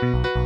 Música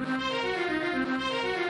Música